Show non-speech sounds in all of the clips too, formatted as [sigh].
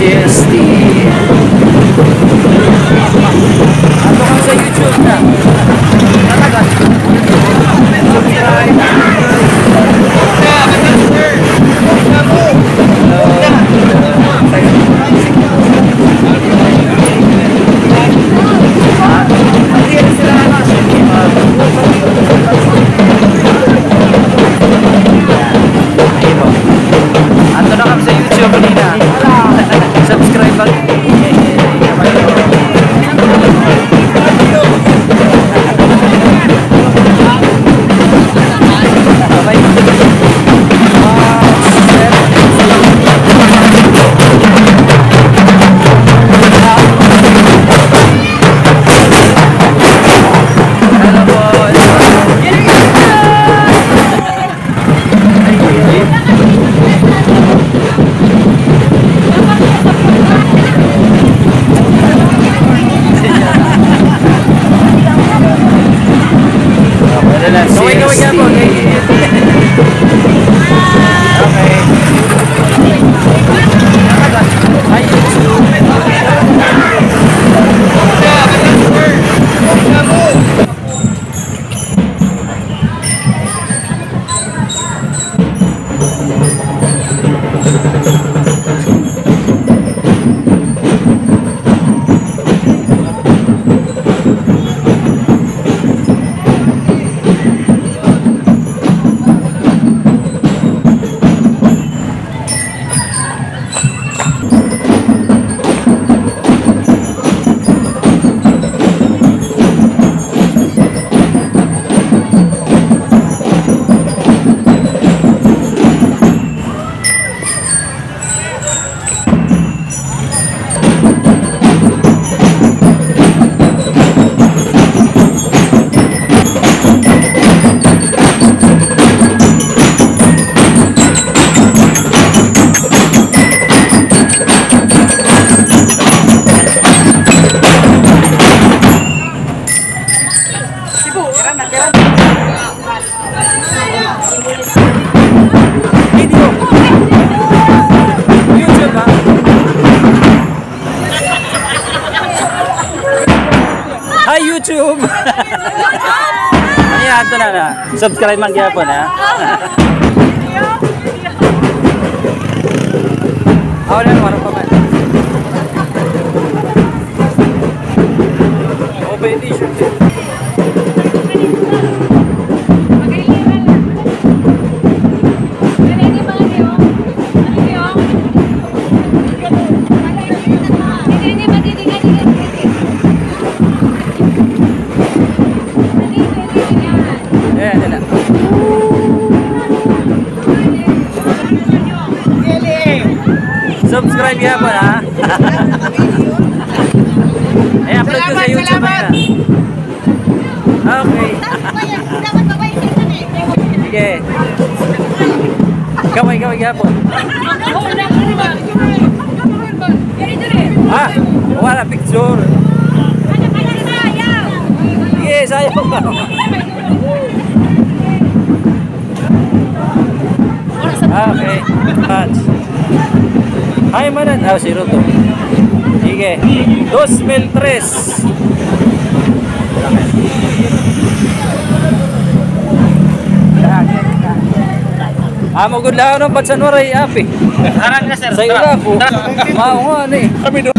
Yes. you [laughs] YouTube. Ayan, ito na na. Subscribe man gyapon ha. Ako na naman pa Subscribe gyapon ha. Eh, upload ko sa YouTube na. Okay. Sige. Kamay, kamay gyapon. Ah, wala picture. Sige, sayang ba? Okay, patch. Ay, manan. Ah, zero to. Sige. 2003. Ah, magod lang ng batsan waray api. Harang na sir. Sa ila po. Mao nga ni. Kami doon.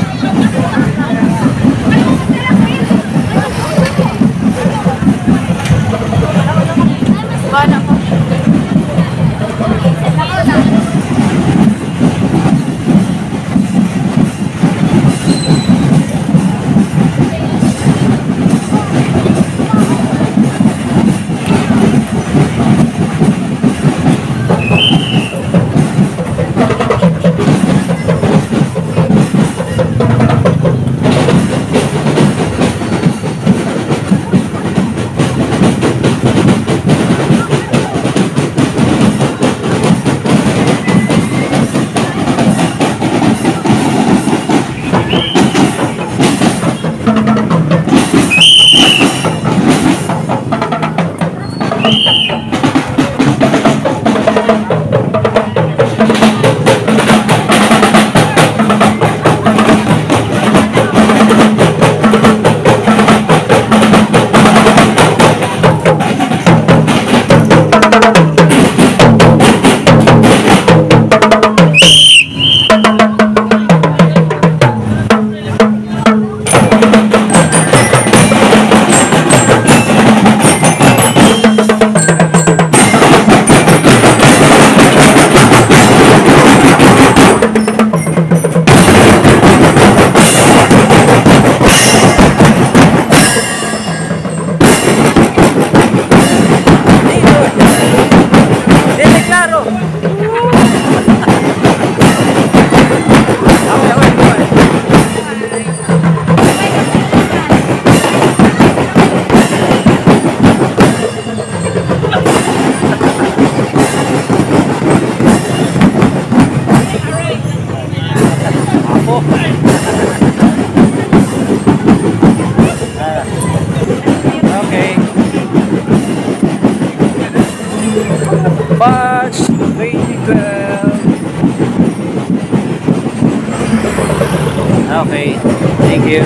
Okay. Thank you.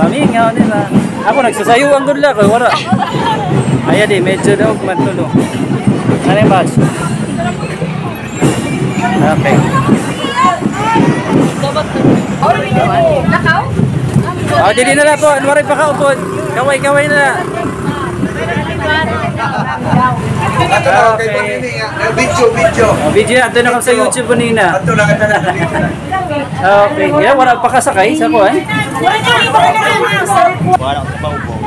Mami, nga nila. Ako nagsasayo ang good luck. Wala. Ayan di, medyo daw matulo. Ano yung batch? Okay. Nakaw? Oh, dili na lang po. Ano rin pa kaupod? Kaway-kaway na lang. Ato na kay Panini. Video, video. Oh, video na. Ito na kami sa YouTube po nina. Ato na kita na. [laughs] Okay. Yeah, wala pa kasakay sa kuhan. Wala ko pa upo.